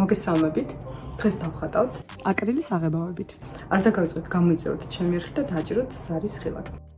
მოგესალმებით. დღეს დავხატავთ აკრილის აღებავებით. არ დაგავიწყოთ გამოიწვიოთ ჩემი რხი და დააჭიროთ სარის ხილაკს.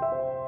You